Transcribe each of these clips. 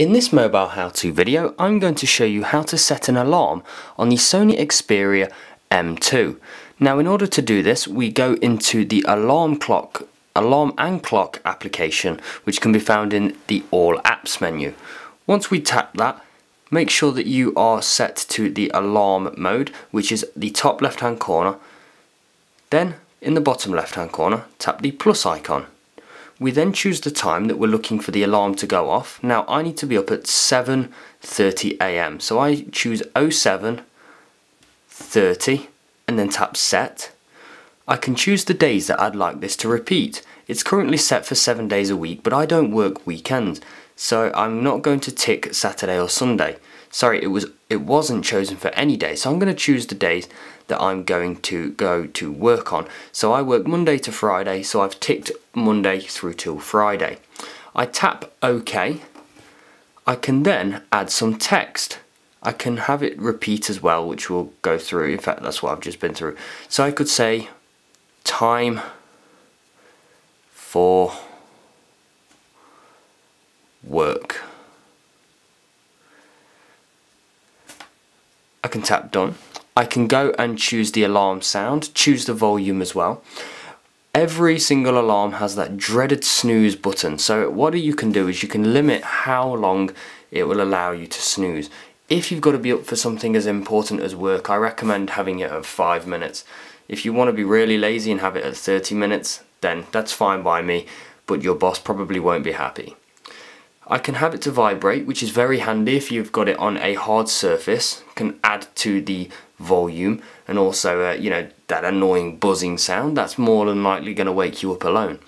In this mobile how-to video, I'm going to show you how to set an alarm on the Sony Xperia M2. Now in order to do this, we go into the alarm clock, alarm and clock application, which can be found in the All Apps menu. Once we tap that, make sure that you are set to the alarm mode, which is the top left hand corner. Then, in the bottom left hand corner, tap the plus icon. We then choose the time that we're looking for the alarm to go off. Now I need to be up at 7.30am, so I choose 07.30 and then tap set. I can choose the days that I'd like this to repeat. It's currently set for 7 days a week, but I don't work weekends, so I'm not going to tick Saturday or Sunday. Sorry, it was it wasn't chosen for any day, so I'm going to choose the days that I'm going to go to work on. So I work Monday to Friday, so I've ticked Monday through till Friday. I tap OK. I can then add some text. I can have it repeat as well, which we'll go through. In fact, that's what I've just been through. So I could say time for work. I can tap done. I can go and choose the alarm sound, choose the volume as well. Every single alarm has that dreaded snooze button. So what you can do is you can limit how long it will allow you to snooze. If you've got to be up for something as important as work, I recommend having it at 5 minutes. If you want to be really lazy and have it at 30 minutes, then that's fine by me, but your boss probably won't be happy. I can have it to vibrate, which is very handy if you've got it on a hard surface. Can add to the volume and also, uh, you know, that annoying buzzing sound. That's more than likely going to wake you up alone.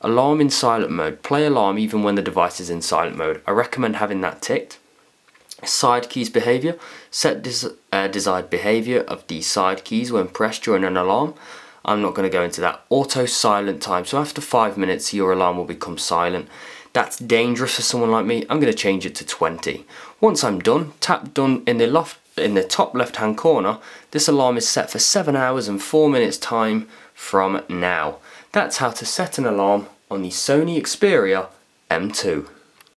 Alarm in silent mode. Play alarm even when the device is in silent mode. I recommend having that ticked. Side keys behavior. Set des uh, desired behavior of the side keys when pressed during an alarm. I'm not going to go into that. Auto silent time. So after five minutes, your alarm will become silent. That's dangerous for someone like me. I'm going to change it to 20. Once I'm done, tap done in the loft in the top left hand corner. This alarm is set for 7 hours and 4 minutes time from now. That's how to set an alarm on the Sony Xperia M2.